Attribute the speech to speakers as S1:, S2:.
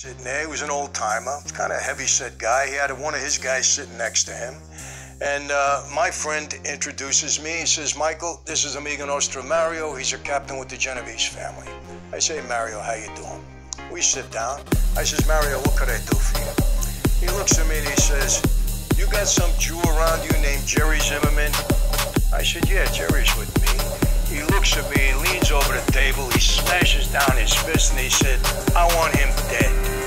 S1: He was an old timer, kind of heavy set guy. He had one of his guys sitting next to him. And uh, my friend introduces me. He says, Michael, this is Amigo Nostra Mario. He's your captain with the Genovese family. I say, Mario, how you doing? We sit down. I says, Mario, what could I do for you? He looks at me and he says, you got some Jew around you named Jerry Zimmerman? I said, yeah, Jerry's with me. He looks at me, he leans over the table, he smashes down his fist, and he said, I want him dead.